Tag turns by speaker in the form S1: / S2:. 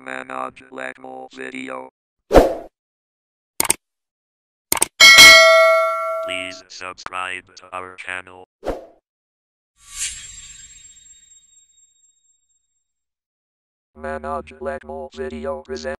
S1: Manoj Lekmo video.
S2: Please subscribe to our channel.
S1: Manoj Lekmo video present.